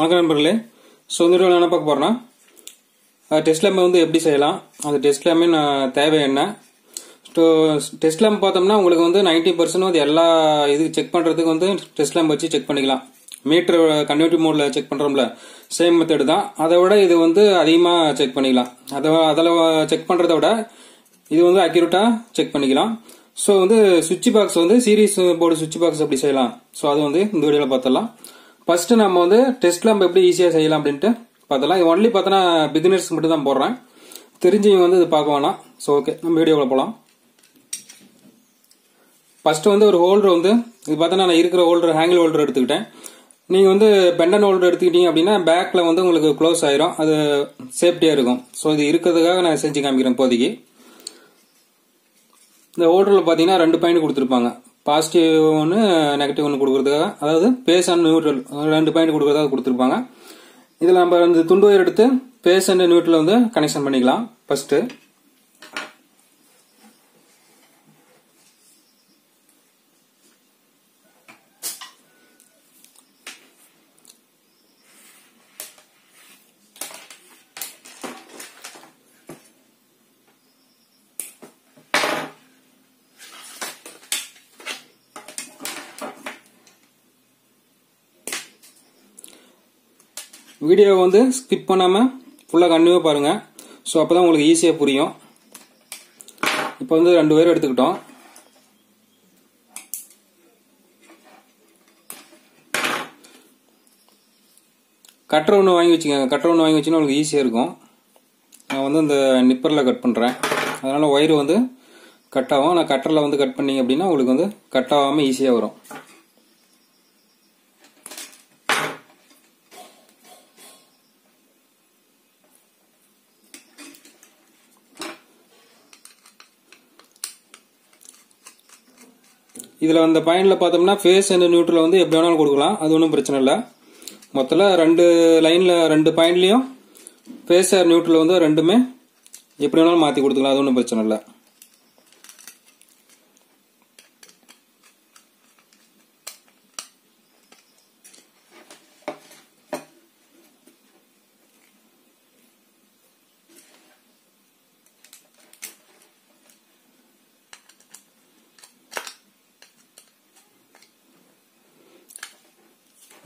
வணக்கம் நண்பர்களே. ஸோ இந்த வீடியோவில் என்ன பார்க்க போகிறேன்னா டெஸ்ட் லேம்பை வந்து எப்படி செய்யலாம்? அந்த டெஸ்ட் லேம்பின் தேவை என்ன? ஸோ டெஸ்ட் லேம்ப் பார்த்தோம்னா உங்களுக்கு வந்து நைன்ட்டி பர்சன்ட் வந்து எல்லா இது செக் பண்ணுறதுக்கு வந்து டெஸ்ட் லேம்ப் வச்சு செக் பண்ணிக்கலாம். மீட்டர் கன்வெர்டிவ் மோடில் செக் பண்ணுறோம்ல சேம் மெத்தடு தான். அதை விட இது வந்து அதிகமாக செக் பண்ணிக்கலாம். அதை அதில் செக் பண்ணுறத விட இது வந்து அக்யூரேட்டாக செக் பண்ணிக்கலாம். ஸோ வந்து சுவிட்ச் பாக்ஸ் வந்து சீரியஸ் போர்டு சுவிட்ச் பாக்ஸ் எப்படி செய்யலாம்? ஸோ அது வந்து இந்த வீடியோவில் பார்த்துடலாம். ஃபர்ஸ்ட் நம்ம வந்து டெஸ்ட் லேம்ப் எப்படி ஈஸியாக செய்யலாம் அப்படின்ட்டு பார்த்தலாம் இது ஒன்லி பார்த்தோன்னா பிகினர்ஸ் மட்டும் தான் போடுறேன். தெரிஞ்சவங்க வந்து இது பார்க்க வேணாம். ஸோ ஓகே நம்ம வீடியோவில் போகலாம் ஃபர்ஸ்ட் வந்து ஒரு ஹோல்டர் வந்து இது பார்த்தோன்னா நான் இருக்கிற ஹோல்டர் ஹேங்கிள் ஹோல்டர் எடுத்துக்கிட்டேன். நீங்கள் வந்து பெண்டன் ஹோல்டர் எடுத்துக்கிட்டீங்க அப்படின்னா பேக்கில் வந்து உங்களுக்கு க்ளோஸ் ஆயிரும். அது சேஃப்டியாக இருக்கும். ஸோ இது இருக்கிறதுக்காக நான் செஞ்சு காமிக்கிறேன் இப்போதைக்கு. இந்த ஹோல்டரில் பார்த்தீங்கன்னா ரெண்டு பாயிண்ட் கொடுத்துருப்பாங்க. பாசிட்டிவ் ஒன்று நெகட்டிவ் ஒன்று கொடுக்குறதுக்காக அதாவது பேஸ் அண்ட் நியூட்ரல் ரெண்டு பாயிண்ட் கொடுக்குறதாக கொடுத்துருப்பாங்க. இதில் நம்ம வந்து துண்டு எடுத்து பேஸ் அண்ட் நியூட்ரல் வந்து கனெக்ஷன் பண்ணிக்கலாம். ஃபர்ஸ்ட்டு வீடியோவை வந்து ஸ்கிப் பண்ணாமல் ஃபுல்லாக கண்டினியூவாக பாருங்கள் ஸோ அப்போ தான் உங்களுக்கு ஈஸியாக புரியும். இப்போ வந்து ரெண்டு பேரும் எடுத்துக்கிட்டோம். கட்டர் ஒன்று வாங்கி வச்சுக்கோங்க. கட்டர் ஒன்று வாங்கி வச்சுன்னா உங்களுக்கு ஈஸியாக இருக்கும். நான் வந்து இந்த நிப்பரில் கட் பண்ணுறேன் அதனால் ஒயர் வந்து கட் ஆகும். நான் கட்டரில் வந்து கட் பண்ணிங்க அப்படின்னா உங்களுக்கு வந்து கட் ஆகாமல் ஈஸியாக வரும். இதில் அந்த பயனில் பார்த்தோம்னா ஃபேஸ் அண்ட் நியூட்ரல் வந்து எப்படி வேணாலும் கொடுக்கலாம். அது ஒன்றும் பிரச்சனை இல்லை. மொத்தத்தில் ரெண்டு லைனில் ரெண்டு பாயிண்ட்லேயும் ஃபேஸ் ஆர் நியூட்ரல் வந்து ரெண்டுமே எப்படி வேணாலும் மாற்றி கொடுத்துக்கலாம். அது ஒன்றும் பிரச்சனை இல்லை.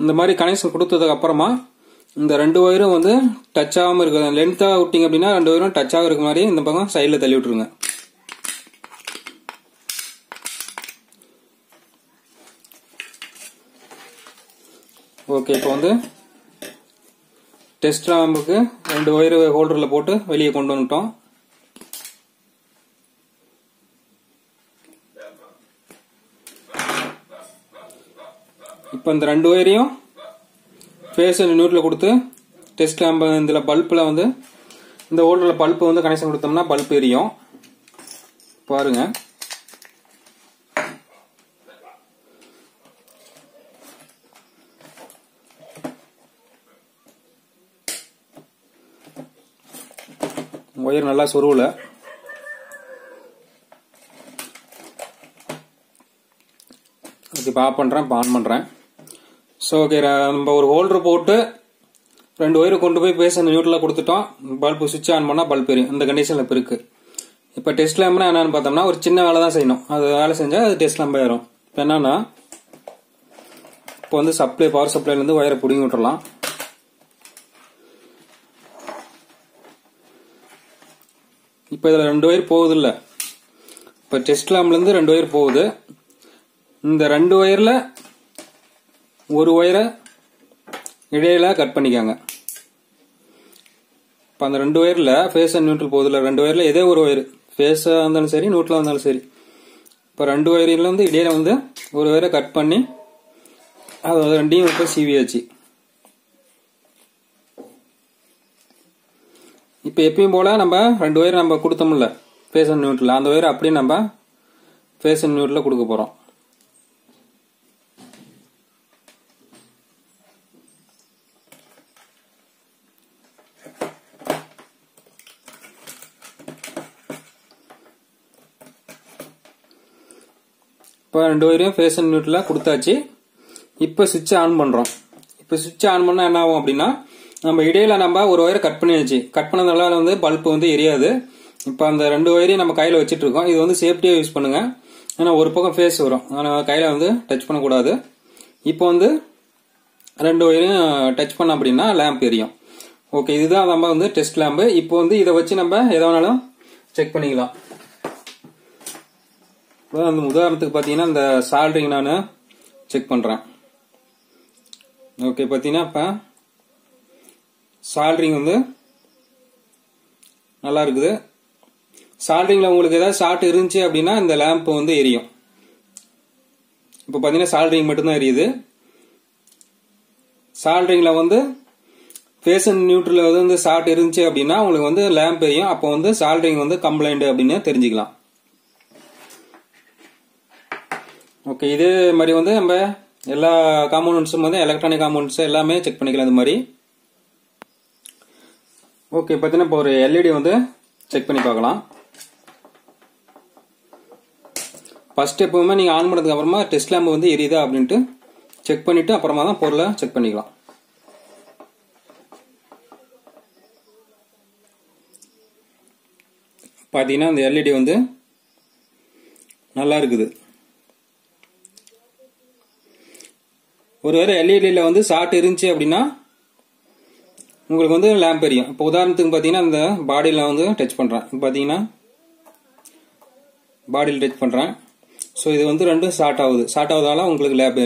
இந்த மாதிரி கனெக்ஷன் கொடுத்ததுக்கு அப்புறமா இந்த ரெண்டு ஒயரும் வந்து டச் ஆகாமல் இருக்கு லென்த்தாக விட்டீங்க அப்படின்னா ரெண்டு ஒயரும் டச் ஆக இருக்க மாதிரி இந்த பக்கம் சைடில் தள்ளி விட்டுருங்க. ஓகே இப்போ வந்து டெஸ்ட் ராம்புக்கு ரெண்டு ஒயர் ஹோல்டரில் போட்டு வெளியே கொண்டு வந்துட்டோம். இப்போ இந்த ரெண்டு ஒயரையும் ஃபேஸ் நியூட்டில் கொடுத்து டெஸ்ட் லேம்பு இதில் பல்பில் வந்து இந்த ஓல்டில் பல்ப்பு வந்து கனெக்ஷன் கொடுத்தோம்னா பல்ப் எரியும். பாருங்க. ஒயர் நல்லா சொருவில் ஓகே இப்போ ஆஃப் பண்ணுறேன் இப்போ ஆன் பண்ணுறேன் ஸோ ஓகே நம்ம ஒரு ஹோல்டர் போட்டு ரெண்டு ஒயரை கொண்டு போய் பேச நியூட்டில் கொடுத்துட்டோம். பல்பு சுவிட்ச் ஆன் பண்ணால் பல்ப் எரியும் இந்த கண்டிஷனில் இப்போ இருக்குது இப்போ டெஸ்ட் லேம்ப்னா என்னென்னு பார்த்தோம்னா ஒரு சின்ன வேலை தான் செய்யணும். அது வேலை செஞ்சால் அது டெஸ்ட் லேம்பாக ஆயிரும். இப்போ என்னன்னா இப்போ வந்து சப்ளை பவர் சப்ளைலேருந்து ஒயரை பிடுங்கி விட்டுறலாம். இப்போ இதில் ரெண்டு ஒயர் போகுது இல்லை? இப்போ டெஸ்ட் லேம்ப்லேருந்து ரெண்டு ஒயர் போகுது. இந்த ரெண்டு ஒயரில் ஒரு ஒயரை இடையில கட் பண்ணிக்காங்க. இப்போ அந்த ரெண்டு ஒயரில் ஃபேஸ் அண்ட் நியூட்ரல் போகுதுல ரெண்டு ஒயரில் எதே ஒரு ஒயர். ஃபேஸாக இருந்தாலும் சரி நியூட்ரலாக இருந்தாலும் சரி. இப்போ ரெண்டு ஒயரில் வந்து இடையில வந்து ஒரு ஒயரை கட் பண்ணி அது ரெண்டையும் இப்போ சீவியாச்சு இப்போ எப்பயும் போல் நம்ம ரெண்டு ஒயர் நம்ம கொடுத்தோம்ல ஃபேஸ் அண்ட் நியூட்ரல் அந்த ஒயரை அப்படியே நம்ம ஃபேஸ் அண்ட் நியூட்ரலில் கொடுக்க போகிறோம் இப்போ ரெண்டு ஒயரையும் ஃபேஸ் அண்ட் கொடுத்தாச்சு. இப்போ சுவிட்சை ஆன் பண்ணுறோம் இப்போ சுவிட்ச் ஆன் பண்ணால் என்ன ஆகும் அப்படின்னா நம்ம இடையில நம்ம ஒரு ஒயரை கட் பண்ணியாச்சு. கட் பண்ணதுனால வந்து பல்ப் வந்து எரியாது. இப்போ அந்த ரெண்டு ஒயரையும் நம்ம கையில் வச்சுட்டு இருக்கோம். இது வந்து சேஃப்டியாக யூஸ் பண்ணுங்க. ஏன்னா ஒரு பக்கம் ஃபேஸ் வரும். ஆனால் கையில் வந்து டச் பண்ணக்கூடாது. இப்போ வந்து ரெண்டு ஒயரையும் டச் பண்ண அப்படின்னா லேம்ப் எரியும். ஓகே இதுதான் நம்ம வந்து டெஸ்ட் லேம்பு இப்போ வந்து இதை வச்சு நம்ம எதை வேணாலும் செக் பண்ணிக்கலாம். இப்போ அந்த உதாரணத்துக்கு பார்த்தீங்கன்னா இந்த சால்ரிங் நான் செக் பண்ணுறேன் ஓகே பார்த்தீங்கன்னா இப்போ சால்ரிங் வந்து நல்லா இருக்குது. சால்ட்ரிங்கில் உங்களுக்கு ஏதாவது ஷார்ட் இருந்துச்சு அப்படின்னா இந்த லேம்ப் வந்து எரியும். இப்போ பார்த்தீங்கன்னா சால்ட்ரிங் மட்டும்தான் எரியுது. சால்ட்ரிங்கில் வந்து ஃபேஷன் அண்ட் நியூட்ரல் வந்து ஷார்ட் இருந்துச்சு அப்படின்னா உங்களுக்கு வந்து லேம்ப் எரியும். அப்போ வந்து சால்ட்ரிங் வந்து கம்ப்ளைண்ட் அப்படின்னு தெரிஞ்சுக்கலாம். ஓகே இதே மாதிரி வந்து நம்ம எல்லா காம்பவுண்ட்ஸும் வந்து எலக்ட்ரானிக் காம்பவுண்ட்ஸ் எல்லாமே செக் பண்ணிக்கலாம் இது மாதிரி. ஓகே பார்த்தீங்கன்னா இப்போ ஒரு எல்இடி வந்து செக் பண்ணி பார்க்கலாம். ஃபர்ஸ்ட் எப்பவுமே நீங்கள் ஆன் பண்ணதுக்கு அப்புறமா டெஸ்ட் லேம்பு வந்து எரியுதா அப்படின்ட்டு செக் பண்ணிவிட்டு அப்புறமா தான் பொருளை செக் பண்ணிக்கலாம். பார்த்தீங்கன்னா அந்த எல்இடி வந்து நல்லா இருக்குது. ஒருவேளை எல்இடியில் வந்து ஷார்ட் இருந்துச்சு அப்படின்னா உங்களுக்கு வந்து லேம்ப் எரியும். இப்போ உதாரணத்துக்கு பார்த்தீங்கன்னா இந்த பாடியில் வந்து டச் பண்ணுறேன் இப்போ பார்த்தீங்கன்னா பாடியில் டச் பண்ணுறேன் ஸோ இது வந்து ரெண்டும் ஷார்ட் ஆகுது. ஷார்ட் ஆகுதால உங்களுக்கு லேப்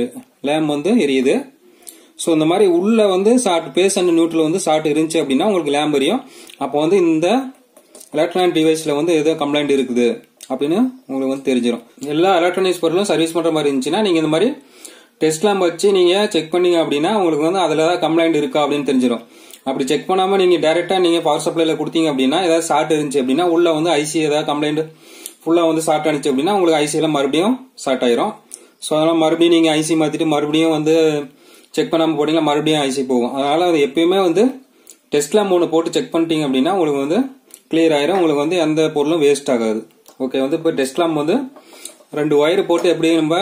லேம்ப் வந்து எரியுது. ஸோ இந்த மாதிரி உள்ளே வந்து ஷார்ட் பேஷண்ட் நியூட்ரல் வந்து ஷார்ட் இருந்துச்சு அப்படின்னா உங்களுக்கு லேம்ப் எரியும். அப்போ வந்து இந்த எலக்ட்ரானிக் டிவைஸில் வந்து ஏதோ கம்ப்ளைண்ட் இருக்குது அப்படின்னு உங்களுக்கு வந்து தெரிஞ்சிடும் எல்லா எலக்ட்ரானிக்ஸ் பொருளும் சர்வீஸ் பண்ணுற மாதிரி இருந்துச்சுன்னா நீங்கள் இந்த மாதிரி டெஸ்ட் லேம்ப் வச்சு நீங்கள் செக் பண்ணீங்க அப்படின்னா உங்களுக்கு வந்து அதில் ஏதாவது கம்ப்ளைண்ட் இருக்கா அப்படின்னு தெரிஞ்சிடும் அப்படி செக் பண்ணாமல் நீங்கள் டேரெக்டாக நீங்கள் பவர் சப்ளைல கொடுத்தீங்க அப்படின்னா ஏதாவது ஷார்ட் இருந்துச்சு அப்படின்னா உள்ள வந்து ஐசி ஏதாவது கம்ப்ளைண்ட் ஃபுல்லாக வந்து ஷார்ட் ஆனிச்சு அப்படின்னா உங்களுக்கு ஐசியில் மறுபடியும் ஷார்ட் ஆயிரும். ஸோ அதனால் மறுபடியும் நீங்கள் ஐசி மாற்றிட்டு மறுபடியும் வந்து செக் பண்ணாமல் போட்டிங்கன்னா மறுபடியும் ஐசி போகும். அதனால் அது எப்பயுமே வந்து டெஸ்ட் லேம்ப் ஒன்று போட்டு செக் பண்ணிட்டீங்க அப்படின்னா உங்களுக்கு வந்து கிளியர் ஆயிரும். உங்களுக்கு வந்து எந்த பொருளும் வேஸ்ட் ஆகாது. ஓகே வந்து இப்போ டெஸ்ட் லேம்ப் வந்து ரெண்டு ஒயர் போட்டு எப்படி நம்ம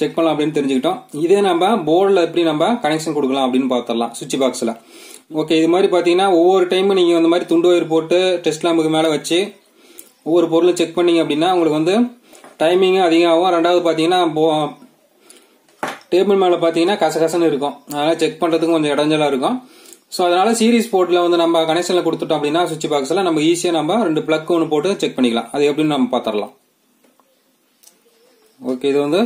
செக் பண்ணலாம் அப்படின்னு தெரிஞ்சுக்கிட்டோம். இதே நம்ம போர்டில் எப்படி நம்ம கனெக்ஷன் கொடுக்கலாம் அப்படின்னு பார்த்துடலாம். சுவிட்ச் பாக்ஸில் ஓகே இது மாதிரி பார்த்தீங்கன்னா ஒவ்வொரு டைமும் நீங்கள் இந்த மாதிரி துண்டு ஒயர் போட்டு டெஸ்ட் லேம்புக்கு மேலே வச்சு ஒவ்வொரு பொருளும் செக் பண்ணீங்க அப்படின்னா உங்களுக்கு வந்து டைமிங்கும் அதிகமாகும். ரெண்டாவது பார்த்தீங்கன்னா டேபிள் மேலே பார்த்தீங்கன்னா கசகசன்னு இருக்கும். அதனால் செக் பண்ணுறதுக்கு கொஞ்சம் இடைஞ்சலாக இருக்கும். ஸோ அதனால் சீரிஸ் போர்ட்டில் வந்து நம்ம கனெக்ஷனில் கொடுத்துட்டோம் அப்படின்னா சுவிட்ச் பாக்ஸில் நம்ம ஈஸியாக நம்ம ரெண்டு பிளக் ஒன்று போட்டு செக் பண்ணிக்கலாம். அது எப்படின்னு நம்ம பார்த்துடலாம். ஓகே இது வந்து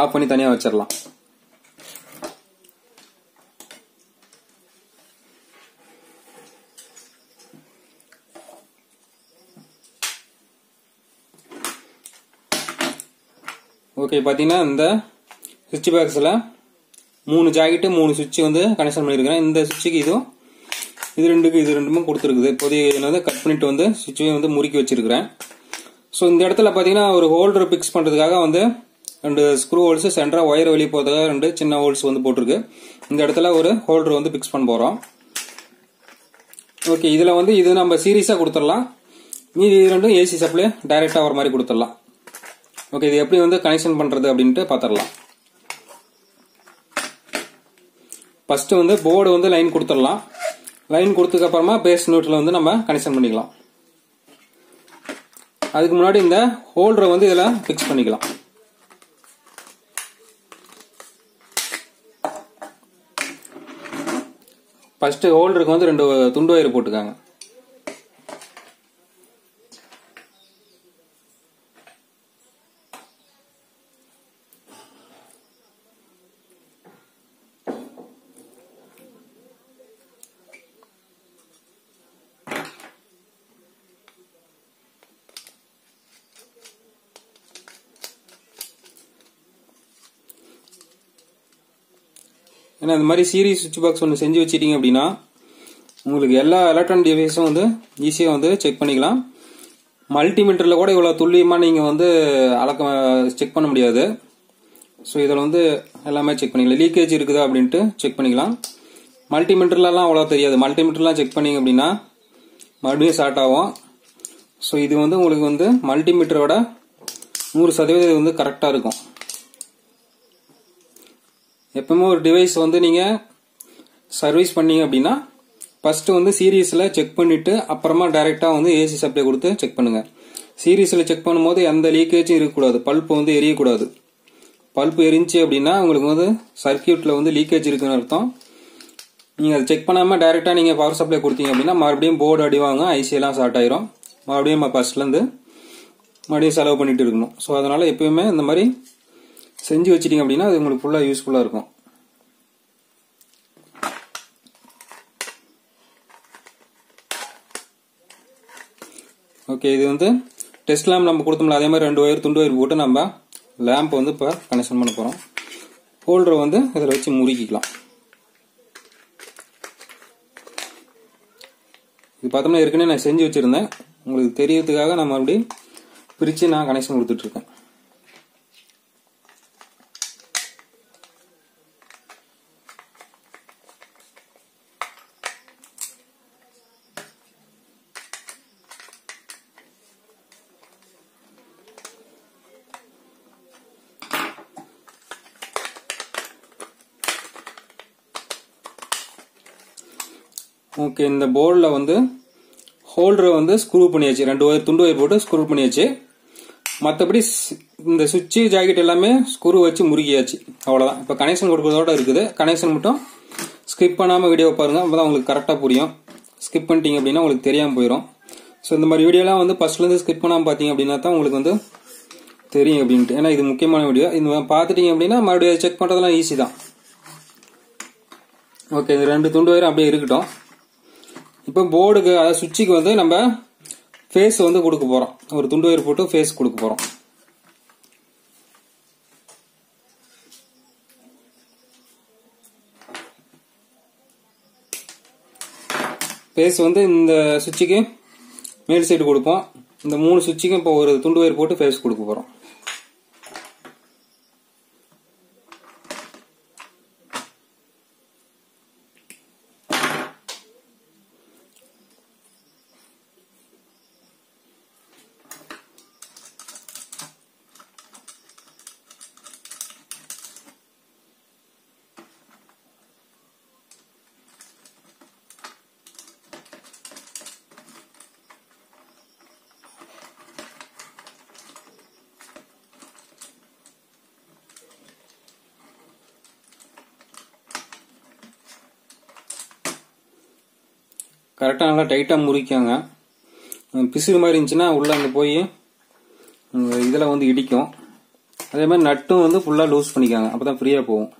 ஆஃப் பண்ணி தனியாக வச்சிடலாம் ஓகே பார்த்தீங்கன்னா இந்த சுவிட்ச் பாக்ஸில் மூணு ஜாக்கெட்டு மூணு சுவிட்ச் வந்து கனெக்ஷன் பண்ணியிருக்கிறேன் இந்த சுவிட்சுக்கு இதுவும் இது ரெண்டுக்கு இது ரெண்டுமே கொடுத்துருக்குது. இப்போதைக்கு வந்து கட் பண்ணிட்டு வந்து சுவிட்சையும் வந்து முறுக்கி வச்சிருக்கிறேன். ஸோ இந்த இடத்துல பார்த்தீங்கன்னா ஒரு ஹோல்டர் ஃபிக்ஸ் பண்ணுறதுக்காக வந்து ரெண்டு ஸ்க்ரூ ஹோல்ஸ் சென்டராக ஒயர் வெளியே போகிறதுக்காக ரெண்டு சின்ன ஹோல்ஸ் வந்து போட்டிருக்கு. இந்த இடத்துல ஒரு ஹோல்டர் வந்து பிக்ஸ் பண்ண போகிறோம் ஓகே இதில் வந்து இது நம்ம சீரியஸாக கொடுத்துடலாம். மீதி இது ரெண்டும் ஏசி சப்ளை டைரெக்டாக வர மாதிரி கொடுத்துடலாம். ஓகே இது எப்படி வந்து கனெக்ஷன் பண்ணுறது அப்படின்ட்டு பார்த்துடலாம் ஃபஸ்ட்டு வந்து போர்டு வந்து லைன் கொடுத்துடலாம். லைன் கொடுத்ததுக்கப்புறமா பேஸ் நோட்டில் வந்து நம்ம கனெக்ஷன் பண்ணிக்கலாம். அதுக்கு முன்னாடி இந்த ஹோல்டரை வந்து இதில் ஃபிக்ஸ் பண்ணிக்கலாம். ஃபர்ஸ்ட் ஹோல்டருக்கு வந்து ரெண்டு துண்டு வயிறு போட்டுக்காங்க. ஏன்னா இந்த மாதிரி சீரிஸ் சுவிட்ச் பாக்ஸ் ஒன்று செஞ்சு வச்சிட்டீங்க அப்படின்னா உங்களுக்கு எல்லா எலக்ட்ரானிக் டிவைஸும் வந்து ஈஸியாக வந்து செக் பண்ணிக்கலாம். மல்டிமீட்டரில் கூட இவ்வளோ துல்லியமாக நீங்கள் வந்து அளக்க செக் பண்ண முடியாது. ஸோ இதில் வந்து எல்லாமே செக் பண்ணிக்கலாம். லீக்கேஜ் இருக்குதா அப்படின்ட்டு செக் பண்ணிக்கலாம். மல்டிமீட்டர்லலாம் அவ்வளோ தெரியாது. மல்டிமீட்டர்லாம் செக் பண்ணிங்க அப்படின்னா மறுபடியும் ஸ்டார்ட் ஆகும். ஸோ இது வந்து உங்களுக்கு வந்து மல்டிமீட்டரோட நூறு சதவீதம் வந்து கரெக்டாக இருக்கும். எப்பவுமே ஒரு டிவைஸ் வந்து நீங்கள் சர்வீஸ் பண்ணீங்க அப்படின்னா ஃபர்ஸ்ட் வந்து சீரீஸில் செக் பண்ணிவிட்டு அப்புறமா டைரெக்டாக வந்து ஏசி சப்ளை கொடுத்து செக் பண்ணுங்கள் சீரீஸில் செக் பண்ணும்போது எந்த லீக்கேஜும் இருக்கக்கூடாது. பல்ப் வந்து எரியக்கூடாது. பல்ப் எரிஞ்சு அப்படின்னா உங்களுக்கு வந்து சர்க்கியூட்டில் வந்து லீக்கேஜ் இருக்குன்னு அர்த்தம். நீங்கள் அதை செக் பண்ணாமல் டைரெக்டாக நீங்கள் பவர் சப்ளை கொடுத்தீங்க அப்படின்னா மறுபடியும் போர்டு அடிவாங்க ஐசியெல்லாம் ஸ்டார்ட் ஷார்ட் ஆயிரும். மறுபடியும் ஃபர்ஸ்ட்லேருந்து மறுபடியும் செலவு பண்ணிட்டு இருக்கணும். ஸோ அதனால் எப்பயுமே இந்த மாதிரி செஞ்சு வச்சிட்டீங்க அப்படின்னா அது உங்களுக்கு ஃபுல்லாக யூஸ்ஃபுல்லாக இருக்கும். ஓகே இது வந்து டெஸ்ட் லேம்ப் நம்ம கொடுத்தோம்ல அதே மாதிரி ரெண்டு ஒயர் துண்டு ஒயர் போட்டு நம்ம லேம்ப் வந்து இப்போ கனெக்ஷன் பண்ண போகிறோம் ஹோல்டரை வந்து இதில் வச்சு முறுக்கிக்கலாம். இது பார்த்தோம்னா ஏற்கனவே நான் செஞ்சு வச்சுருந்தேன். உங்களுக்கு தெரியறதுக்காக நான் மறுபடியும் பிரித்து நான் கனெக்ஷன் கொடுத்துட்ருக்கேன் ஓகே இந்த போர்டில் வந்து ஹோல்டரை வந்து ஸ்க்ரூ பண்ணியாச்சு. ரெண்டு ஒயர் துண்டு ஒயர் போட்டு ஸ்க்ரூ பண்ணியாச்சு. மற்றபடி இந்த சுவிட்சு ஜாக்கெட் எல்லாமே ஸ்க்ரூ வச்சு முறுகியாச்சு அவ்வளோதான் இப்போ கனெக்ஷன் கொடுக்கறதோட இருக்குது. கனெக்ஷன் மட்டும் ஸ்கிப் பண்ணாமல் வீடியோ பாருங்கள் அப்போ தான் உங்களுக்கு கரெக்டாக புரியும். ஸ்கிப் பண்ணிட்டீங்க அப்படின்னா உங்களுக்கு தெரியாமல் போயிடும் ஸோ இந்த மாதிரி வீடியோலாம் வந்து ஃபஸ்ட்லேருந்து ஸ்கிப் பண்ணாமல் பார்த்தீங்க அப்படின்னா தான் உங்களுக்கு வந்து தெரியும் அப்படின்ட்டு. ஏன்னா இது முக்கியமான வீடியோ இந்த பார்த்துட்டீங்க அப்படின்னா மறுபடியும் செக் பண்ணுறதுலாம் ஈஸி தான். ஓகே இது ரெண்டு துண்டு வயிறு அப்படியே இருக்கட்டும். இப்போ போர்டுக்கு அதாவது சுவிட்சுக்கு வந்து நம்ம ஃபேஸ் வந்து கொடுக்க போகிறோம் ஒரு துண்டு ஒயர் போட்டு ஃபேஸ் கொடுக்க போகிறோம் ஃபேஸ் வந்து இந்த சுவிட்சுக்கு மேல் சைடு கொடுப்போம். இந்த மூணு சுவிட்சுக்கும் இப்போ ஒரு துண்டு ஒயர் போட்டு ஃபேஸ் கொடுக்க போகிறோம் கரெக்டாக நல்லா டைட்டாக முறிக்காங்க. பிசுறு மாதிரி இருந்துச்சுன்னா உள்ளே அங்கே போய் இதில் வந்து இடிக்கும். அதே மாதிரி நட்டும் வந்து ஃபுல்லாக லூஸ் பண்ணிக்காங்க. அப்போ தான் ஃப்ரீயாக போகும்.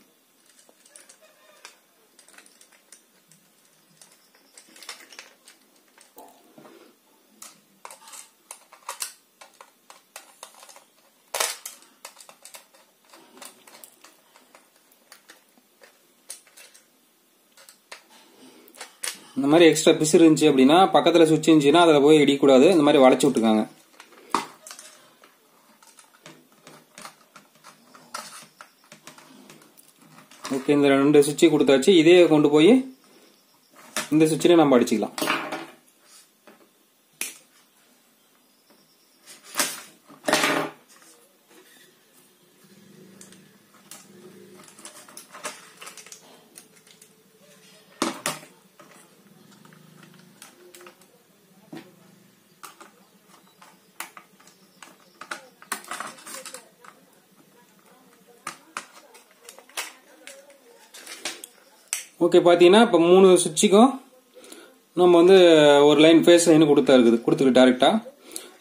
எக்ஸ்ட்ரா பிசு இருந்துச்சு அப்படின்னா பக்கத்தில் சுவிட்ச் இருந்துச்சுன்னா அதில் போய் இடிக்கூடாது இந்த மாதிரி வளைச்சி விட்டுருக்காங்க. ஓகே இந்த ரெண்டு சுவிட்சு கொடுத்தாச்சு. இதே கொண்டு போய் இந்த சுவிட்சிலே நம்ம அடிச்சுக்கலாம். ஓகே பார்த்தீங்கன்னா இப்போ மூணு சுவிட்சுக்கும் நம்ம வந்து ஒரு லைன் ஃபேஸ் லைன் கொடுத்தா இருக்குது கொடுத்துருக்கு டேரெக்டாக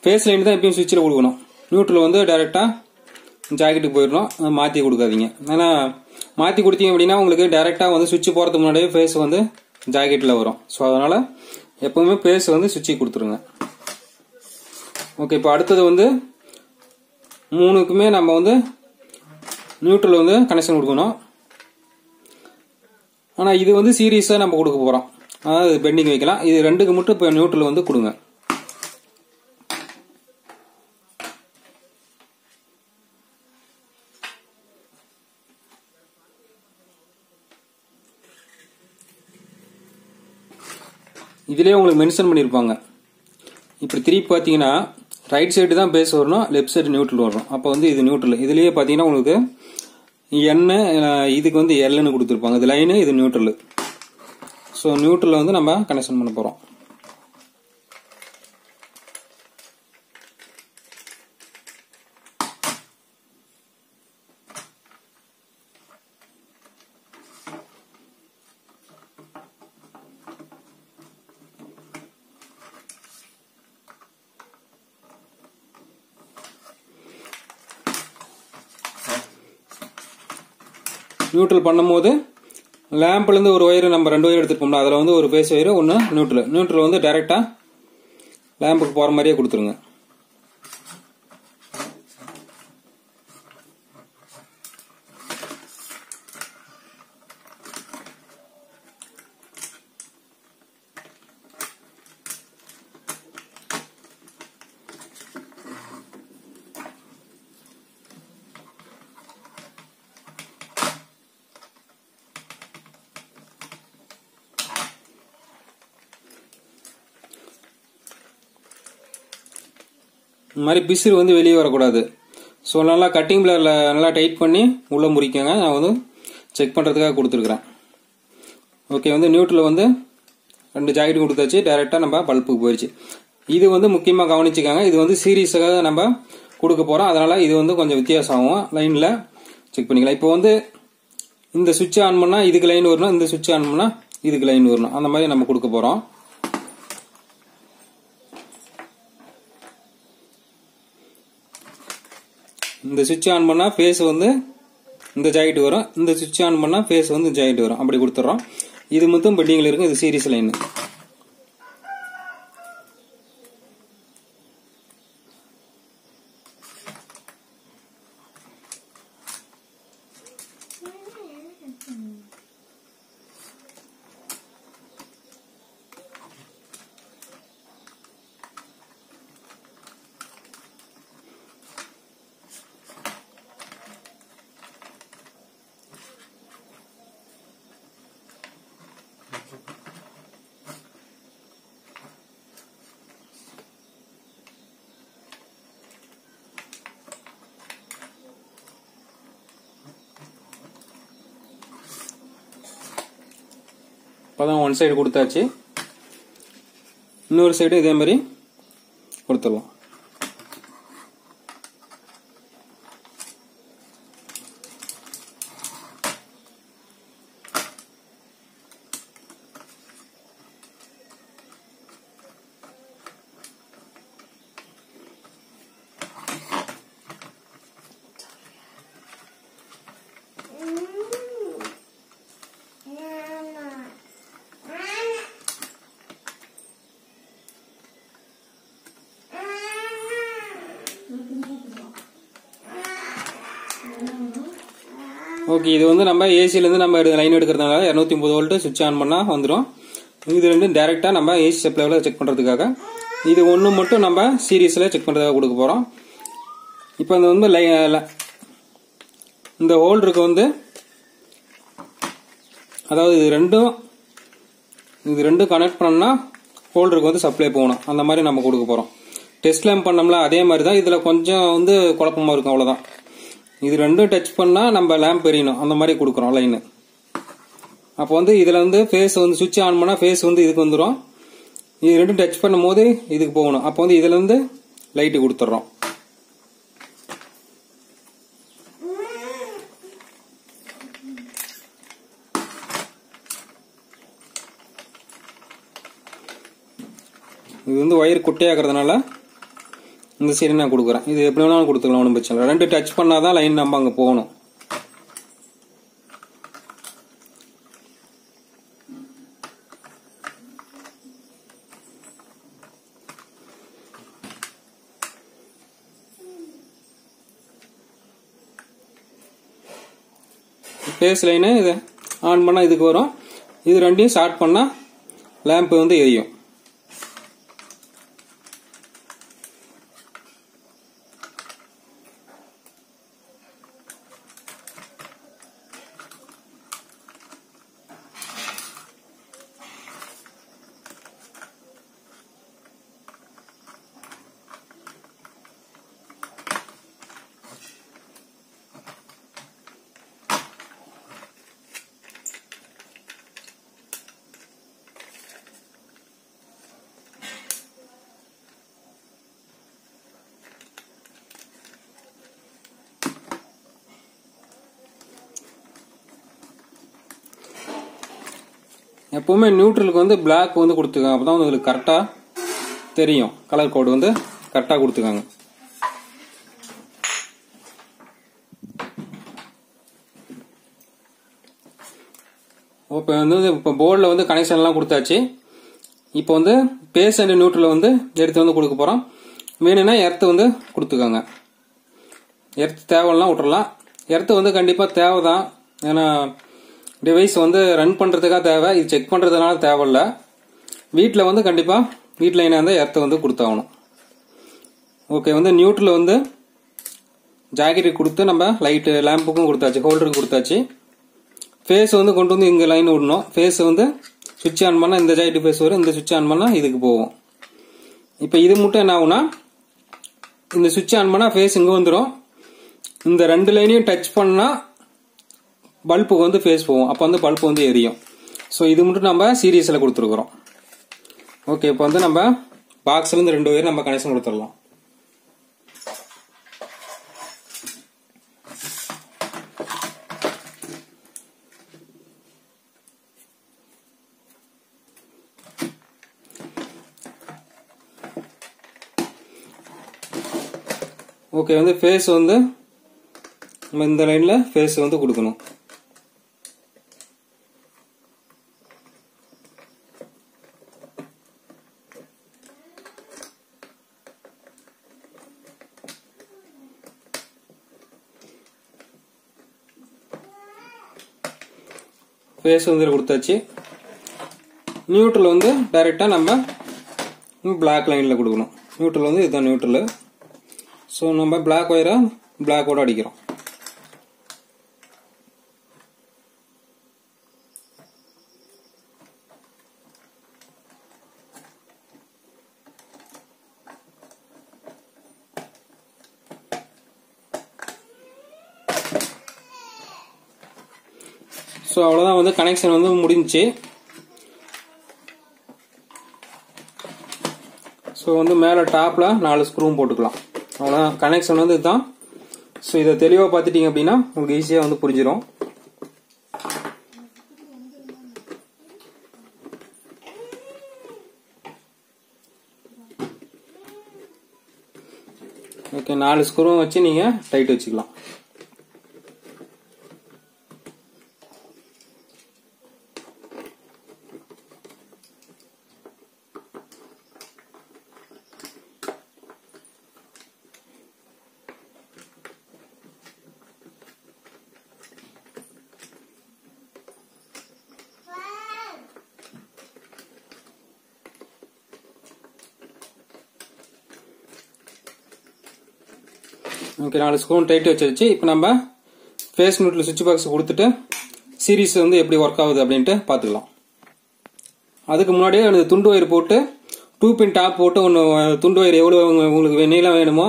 ஃபேஸ் லைன் தான் எப்பயும் சுவிட்சில் கொடுக்கணும். நியூட்ரல் வந்து டேரெக்டாக ஜாக்கெட்டுக்கு போயிடணும். மாற்றி கொடுக்காதீங்க. ஏன்னா மாற்றி கொடுத்தீங்க அப்படின்னா உங்களுக்கு டேரெக்டாக வந்து சுவிட்ச் போகிறதுக்கு முன்னாடியே ஃபேஸ் வந்து ஜாக்கெட்டில் வரும். ஸோ அதனால் எப்போவுமே ஃபேஸ் வந்து சுவிட்சுக்கு கொடுத்துருங்க. ஓகே இப்போ அடுத்தது வந்து மூணுக்குமே நம்ம வந்து நியூட்ரல் வந்து கனெக்ஷன் கொடுக்கணும். ஆனால் இது வந்து சீரியஸாக நம்ம கொடுக்க போகிறோம் அதாவது பெண்டிங் வைக்கலாம். இது ரெண்டுக்கு மட்டும் இப்போ நியூட்ரல் வந்து கொடுங்க. இதுலேயே உங்களுக்கு மென்ஷன் பண்ணியிருப்பாங்க இப்படி திருப்பி பார்த்தீங்கன்னா ரைட் சைடு தான் பேஸ் வரணும் லெஃப்ட் சைடு நியூட்ரல் வரணும். அப்போ வந்து இது நியூட்ரல் இதுலேயே பார்த்தீங்கன்னா உங்களுக்கு என்ன இதுக்கு வந்து எல்லுன்னு கொடுத்துருப்பாங்க. இது லைனு இது நியூட்ரல் ஸோ நியூட்ரலில் வந்து நம்ம கனெக்ஷன் பண்ண போகிறோம் நியூட்ரல் பண்ணும்போது லேம்ப்லேருந்து ஒரு ஒயர் நம்ம ரெண்டு ஒயர் எடுத்துருப்போம்ல அதில் வந்து ஒரு பேஸ் ஒயர் ஒன்று நியூட்ரல் நியூட்ரல் வந்து டைரெக்டாக லேம்புக்கு போகிற மாதிரியே கொடுத்துருங்க. இந்த மாதிரி பிசிறு வந்து வெளியே வரக்கூடாது. ஸோ நல்லா கட்டிங் பிளேரில் நல்லா டைட் பண்ணி உள்ளே முறிக்கோங்க. நான் வந்து செக் பண்ணுறதுக்காக கொடுத்துருக்குறேன். ஓகே வந்து நியூட்ரில் வந்து ரெண்டு ஜாக்கெட் கொடுத்தாச்சு. டைரெக்டாக நம்ம பல்புக்கு போயிடுச்சு இது வந்து முக்கியமாக கவனிச்சுக்காங்க. இது வந்து சீரியஸாக நம்ம கொடுக்க போகிறோம் அதனால் இது வந்து கொஞ்சம் வித்தியாசம் ஆகும் லைனில் செக் பண்ணிக்கலாம். இப்போ வந்து இந்த சுவிட்ச் ஆன் பண்ணால் இதுக்கு லைன் வரணும் இந்த சுவிட்ச் ஆன் பண்ணால் இதுக்கு லைன் வரணும். அந்த மாதிரி நம்ம கொடுக்க போகிறோம் இந்த சுவிட்ச் ஆன் பண்ணால் ஃபேஸ் வந்து இந்த ஜாக்கெட் வரும். இந்த சுவிட்ச் ஆன் பண்ணால் ஃபேஸ் வந்து ஜாக்கெட் வரும். அப்படி கொடுத்துட்றோம் இது மட்டும் பெட்டிங்கில் இருக்கும். இது சீரியஸ் லைன் இப்போதான் ஒன் சைடு கொடுத்தாச்சு. இன்னொரு சைடு இதே மாதிரி கொடுத்துடலாம். ஓகே இது வந்து நம்ம ஏசிலேருந்து நம்ம லைன் எடுக்கிறதுனால இரநூத்தி முப்பது வோல்ட்டு சுவிட்ச் ஆன் பண்ணால் வந்துடும் இது ரெண்டும் டேரெக்டாக நம்ம ஏசி சப்ளைவில் செக் பண்ணுறதுக்காக இது ஒன்று மட்டும் நம்ம சீரியஸில் செக் பண்ணுறதுக்காக கொடுக்க போகிறோம் இப்போ இந்த வந்து லை இந்த ஹோல்டருக்கு வந்து அதாவது இது ரெண்டும் இது ரெண்டும் கனெக்ட் பண்ணோம்னா ஹோல்டருக்கு வந்து சப்ளை போகணும். அந்த மாதிரி நம்ம கொடுக்க போகிறோம் டெஸ்ட் பண்ணோம்ல அதே மாதிரி தான் இதில் கொஞ்சம் வந்து குழப்பமா இருக்கும் அவ்வளோதான் இது ரெண்டும் டச் பண்ணால் நம்ம லேம்ப் எரியணும். அந்த மாதிரி கொடுக்குறோம் லைனு அப்போ வந்து இதில் வந்து ஃபேஸ் வந்து சுவிட்ச் ஆன் பண்ணால் ஃபேஸ் வந்து இதுக்கு வந்துடும் இது ரெண்டும் டச் பண்ணும் போது இதுக்கு போகணும். அப்போ வந்து இதுலேருந்து லைட்டு கொடுத்துட்றோம். இது வந்து ஒயர் குட்டையாகிறதுனால இந்த சைடு நான் கொடுக்குறேன். இது எப்படி வேணாலும் கொடுத்துக்கலாம் ஒன்றும் பிரச்சனை இல்லை. ரெண்டு டச் பண்ணாதான் லைன் நம்ம அங்கே போகணும். ஃபேஸ் லைனு இதை ஆன் பண்ணால் இதுக்கு வரும். இது ரெண்டையும் ஸ்டார்ட் பண்ணால் லேம்ப் வந்து எரியும். எப்போவுமே நியூட்ரலுக்கு வந்து பிளாக் வந்து கொடுத்துருக்காங்க அப்போ தான் வந்து உங்களுக்கு கரெக்டாக தெரியும். கலர் கோடு வந்து கரெக்டாக கொடுத்துருக்காங்க இப்போ வந்து இப்போ போர்டில் வந்து கனெக்ஷன்லாம் கொடுத்தாச்சு. இப்போ வந்து பேஸ் அண்ட் நியூட்ரல் வந்து எடுத்து வந்து கொடுக்க போகிறோம் வேணும்னா எர்த்து வந்து கொடுத்துக்கோங்க. எர்த்து தேவைலாம் விட்டுறலாம். எர்த்து வந்து கண்டிப்பாக தேவை தான் ஏன்னா டிவைஸ் வந்து ரன் பண்ணுறதுக்காக தேவை இது செக் பண்ணுறதுனால தேவையில்ல. வீட்டில் வந்து கண்டிப்பாக வீட்டில் என்ன இருந்தால் எர்த்தை வந்து கொடுத்தாகணும். ஓகே வந்து நியூட்டில் வந்து ஜாக்கெட்டுக்கு கொடுத்து நம்ம லைட்டு லேம்புக்கும் கொடுத்தாச்சு ஹோல்டருக்கு கொடுத்தாச்சு. ஃபேஸ் வந்து கொண்டு வந்து இங்கே லைன் விடணும். ஃபேஸ் வந்து சுவிட்ச் ஆன் பண்ணால் இந்த ஜாக்கெட் ஃபேஸ் வரும் இந்த சுவிட்ச் ஆன் பண்ணால் இதுக்கு போகும். இப்போ இது மட்டும் என்ன ஆகுனா இந்த சுவிட்ச் ஆன் பண்ணால் ஃபேஸ் இங்கே வந்துடும் இந்த ரெண்டு லைனையும் டச் பண்ணால் பல்புக்கு வந்து ஃபேஸ் போகும். அப்போ வந்து பல்ப் வந்து எரியும். ஸோ இது மட்டும் நம்ம சீரியஸில் கொடுத்துருக்குறோம். ஓகே இப்போ வந்து நம்ம பாக்ஸ்லேருந்து ரெண்டு ஒயர் நம்ம கனெக்ஷன் கொடுத்துடலாம். ஓகே வந்து ஃபேஸ் வந்து நம்ம இந்த லைனில் ஃபேஸ் வந்து கொடுக்கணும். ஃபேஸ் வந்து கொடுத்தாச்சு. நியூட்ரல் வந்து டைரெக்டாக நம்ம பிளாக் லைனில் கொடுக்கணும். நியூட்ரல் வந்து இதுதான் நியூட்ரல் ஸோ நம்ம பிளாக் ஒயரை பிளாக்கோடு அடிக்கிறோம் ஸோ வந்து கனெக்ஷன் வந்து முடிஞ்சுச்சு. ஸோ வந்து மேலே டாப்பில் நாலு ஸ்க்ரூவும் போட்டுக்கலாம். அவ்வளோதான் கனெக்ஷன் வந்து இதுதான். ஸோ இதை தெளிவாக பார்த்துட்டீங்க அப்படின்னா உங்களுக்கு ஈஸியாக வந்து புரிஞ்சிடும் ஓகே நாலு ஸ்க்ரூவும் வச்சு நீங்கள் டைட் வச்சுக்கலாம். ஓகே நாலு ஸ்க்ரூன் டைட் வச்சிருச்சு. இப்போ நம்ம ஃபேஸ் நோட்டில் சுவிட்ச் பாக்ஸ் கொடுத்துட்டு சீரீஸ் வந்து எப்படி ஒர்க் ஆகுது அப்படின்ட்டு பார்த்துக்கலாம். அதுக்கு முன்னாடியே அந்த துண்டு ஒயர் போட்டு டூ பின் டாப் போட்டு ஒன்று துண்டு ஒயர் எவ்வளோ உங்களுக்கு நீளம் வேணுமோ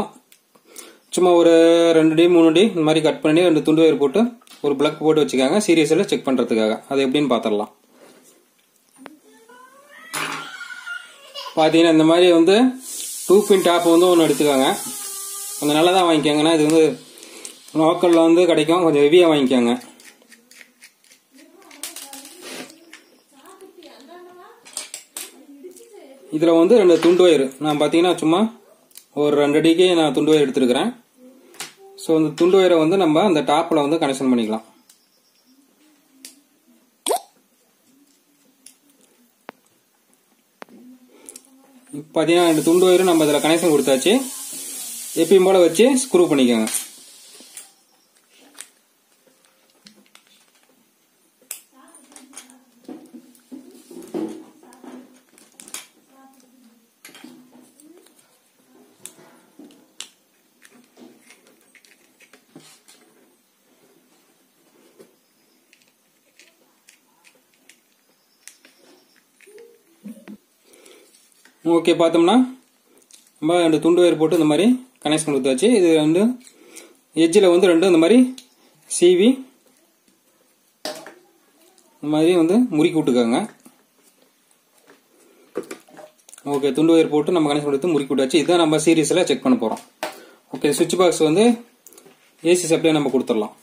சும்மா ஒரு ரெண்டு டி மூணு டி இந்த மாதிரி கட் பண்ணி ரெண்டு துண்டு ஒயர் போட்டு ஒரு பிளக் போட்டு வச்சுக்காங்க. சீரியஸில் செக் பண்ணுறதுக்காக அது எப்படின்னு பார்த்துடலாம். பார்த்தீங்கன்னா இந்த மாதிரி வந்து டூ பின் டாப் வந்து ஒன்று எடுத்துக்காங்க. கொஞ்சம் நல்லா தான் வாங்கிக்கோங்கண்ணா இது வந்து லோக்கலில் வந்து கிடைக்கும். கொஞ்சம் ஹெவியாக வாங்கிக்கோங்க. இதில் வந்து ரெண்டு துண்டு ஒயர் நான் பார்த்தீங்கன்னா சும்மா ஒரு ரெண்டு அடிக்கு நான் துண்டு ஒயர் எடுத்துருக்கிறேன். ஸோ அந்த துண்டு ஒயரை வந்து நம்ம அந்த டாப்பில் வந்து கனெக்ஷன் பண்ணிக்கலாம். பார்த்தீங்கன்னா ரெண்டு துண்டு ஒயரும் நம்ம இதில் கனெக்ஷன் கொடுத்தாச்சு. எப்பயும் போல வச்சு ஸ்க்ரூ பண்ணிக்கோங்க. ஓகே பார்த்தோம்னா நம்ம ரெண்டு துண்டு வயர் போட்டு இந்த மாதிரி கனெக்ஷன் கொடுத்தாச்சு. இது வந்து எஜ்ஜில் வந்து ரெண்டும் இந்த மாதிரி சீவி இந்த மாதிரி வந்து முறுக்கி விட்டுக்கோங்க. ஓகே துண்டு ஒயர் போட்டு நம்ம கனெக்ஷன் கொடுத்து முறுக்கி விட்டாச்சு. இதுதான் நம்ம சீரியஸில் செக் பண்ண போகிறோம் ஓகே சுவிட்ச் பாக்ஸ் வந்து ஏசி சப்ளை நம்ம கொடுத்துடலாம்.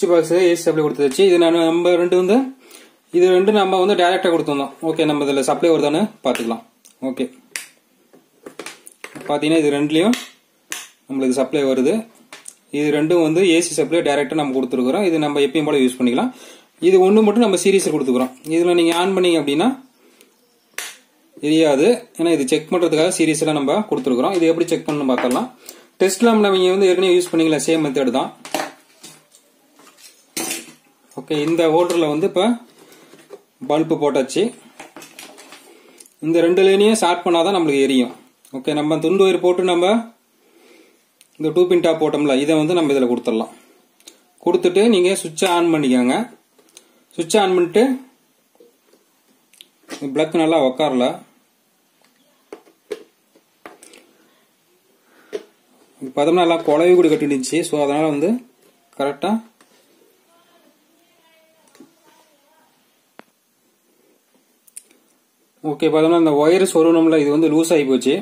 சுவிட்ச் பாக்ஸ் ஏசி சப்ளை கொடுத்துருச்சு. இது நான் நம்ம ரெண்டு வந்து இது ரெண்டு நம்ம வந்து டைரக்டா கொடுத்துருந்தோம். ஓகே நம்ம இதில் சப்ளை வருதான்னு பார்த்துக்கலாம். ஓகே பார்த்தீங்கன்னா இது ரெண்டுலேயும் நம்மளுக்கு சப்ளை வருது. இது ரெண்டும் வந்து ஏசி சப்ளை டைரெக்டாக நம்ம கொடுத்துருக்குறோம். இது நம்ம எப்பயும் போல யூஸ் பண்ணிக்கலாம். இது ஒன்று மட்டும் நம்ம சீரியஸில் கொடுத்துக்குறோம். இதில் நீங்கள் ஆன் பண்ணீங்க அப்படின்னா தெரியாது. ஏன்னா இது செக் பண்ணுறதுக்காக சீரியஸில் நம்ம கொடுத்துருக்குறோம். இது எப்படி செக் பண்ணணும் பார்த்துடலாம். டெஸ்ட் லேம்ப் நம்ம வந்து ஏற்கனவே யூஸ் பண்ணிக்கலாம் சேம் மெத்தட் தான். ஓகே இந்த ஹோல்டரில் வந்து இப்போ பல்பு போட்டாச்சு. இந்த ரெண்டு லைனையும் ஸ்டார்ட் பண்ணாதான் நம்மளுக்கு எரியும். ஓகே நம்ம துண்டு ஒயர் போட்டு நம்ம இந்த டூ பின் டாப் போட்டோம்ல இதை வந்து நம்ம இதில் கொடுத்துடலாம். கொடுத்துட்டு நீங்கள் சுவிட்சை ஆன் பண்ணிக்கோங்க. சுவிட்சை ஆன் பண்ணிட்டு பிளக் நல்லா உக்காரல. பார்த்தோம்னா எல்லாம் குழவி கூட கட்டிடுச்சு. ஸோ அதனால் வந்து கரெக்டாக ஓகே பார்த்தோம்னா இந்த ஒயர் சொருணும்ல இது வந்து லூஸ் ஆகி போச்சு.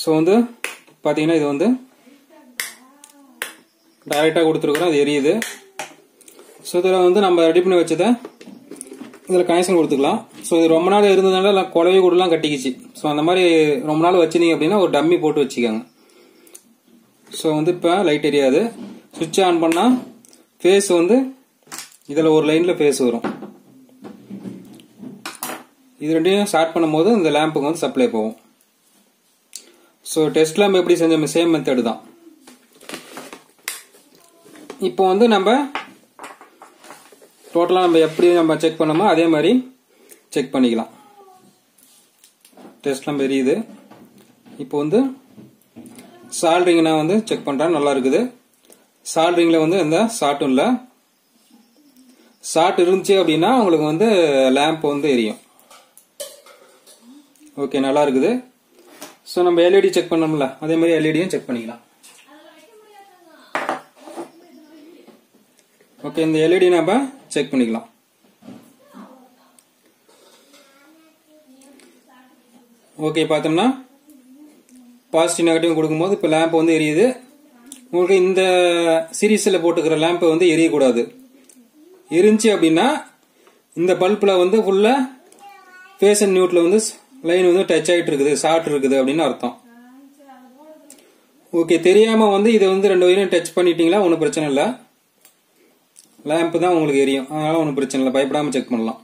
ஸோ வந்து பார்த்தீங்கன்னா இது வந்து டைரெக்டாக கொடுத்துருக்குறோம் அது எரியுது. ஸோ இதில் வந்து நம்ம ரெடி பண்ணி வச்சதை இதில் கனெக்ஷன் கொடுத்துக்கலாம். ஸோ இது ரொம்ப நாள் இருந்ததுனால குழவை கூடலாம் கட்டிக்கிச்சு. ஸோ அந்த மாதிரி ரொம்ப நாள் வச்சுனீங்க அப்படின்னா ஒரு டம்மி போட்டு வச்சுக்கோங்க. ஸோ வந்து இப்போ லைட் எரியாது. சுவிட்ச் ஆன் பண்ணால் ஃபேஸ் வந்து இதில் ஒரு லைனில் ஃபேஸ் வரும். இது ரெண்டையும் ஸ்டார்ட் பண்ணும்போது இந்த லேம்புக்கு வந்து சப்ளை போகும். ஸோ டெஸ்ட் லேம்ப் எப்படி செஞ்ச சேம் மெத்தடு தான். இப்போ வந்து நம்ம டோட்டலாக நம்ம எப்படி நம்ம செக் பண்ணோமோ அதே மாதிரி செக் பண்ணிக்கலாம். டெஸ்ட் லேம்ப் எரியுது. இப்போ வந்து சால்ட்ரிங் நான் வந்து செக் பண்ணுறேன் நல்லா இருக்குது. சால்ட்ரிங்கில் வந்து எந்த ஷார்ட்டும் இல்லை. ஷார்ட் இருந்துச்சு அப்படின்னா உங்களுக்கு வந்து லேம்ப் வந்து எரியும். ஓகே நல்லா இருக்குது ஸோ நம்ம எல்இடி செக் பண்ணோம்ல. அதே மாதிரி எல்இடியும் செக் பண்ணிக்கலாம். ஓகே இந்த எல்இடி நம்ம செக் பண்ணிக்கலாம். ஓகே பார்த்தோம்னா பாசிட்டிவ் நெகட்டிவ் கொடுக்கும்போது இப்போ லேம்ப் வந்து எரியுது. உங்களுக்கு இந்த சீரீஸில் போட்டுக்கிற லேம்பை வந்து எரியக்கூடாது. எரிஞ்சு அப்படின்னா இந்த பல்பில் வந்து ஃபுல்லாக ஃபேஸ் அண்ட் நியூட்டில் வந்து லைன் வந்து டச் ஆகிட்டு இருக்குது ஷார்ட் இருக்குது அப்படின்னு அர்த்தம். ஓகே தெரியாம வந்து இதை வந்து ரெண்டு வயரும் டச் பண்ணிட்டீங்களா? ஒன்றும் பிரச்சனை இல்லை. லேம்ப் தான் உங்களுக்கு எரியும். அதனால ஒன்றும் பிரச்சனை இல்லை. பயப்படாமல் செக் பண்ணலாம்.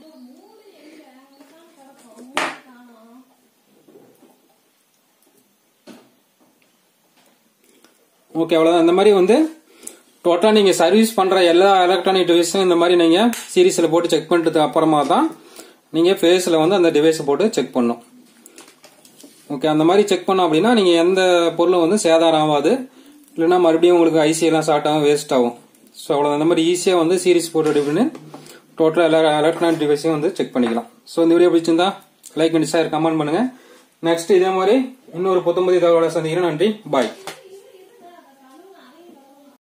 ஓகே அவ்வளோதான் இந்த மாதிரி வந்து டோட்டலாக நீங்கள் சர்வீஸ் பண்ணுற எல்லா எலக்ட்ரானிக் டிவைஸும் இந்த மாதிரி நீங்கள் சீரீஸில் போட்டு செக் பண்ணிட்டதுக்கு அப்புறமா தான் நீங்கள் ஃபேஸில் வந்து அந்த டிவைஸை போட்டு செக் பண்ணும் ஓகே அந்த மாதிரி செக் பண்ணோம் அப்படின்னா நீங்கள் எந்த பொருளும் வந்து சேதாரம் ஆகாது. இல்லைன்னா மறுபடியும் உங்களுக்கு ஐசியெல்லாம் ஷார்ட் ஆகும் வேஸ்ட் ஆகும். ஸோ அவ்வளோ அந்த மாதிரி ஈஸியாக வந்து சீரிஸ் போட்டு அப்படின்னு டோட்டலாக எல்லா எலக்ட்ரானிக் டிவைஸையும் வந்து செக் பண்ணிக்கலாம். ஸோ இந்த வீடியோ பிடிச்சிருந்தா லைக் பண்ணி ஷேர் கமெண்ட் பண்ணுங்கள் நெக்ஸ்ட் இதே மாதிரி இன்னொரு புத்தம்பதி தகவலை சந்திக்கிறேன். நன்றி. பாய்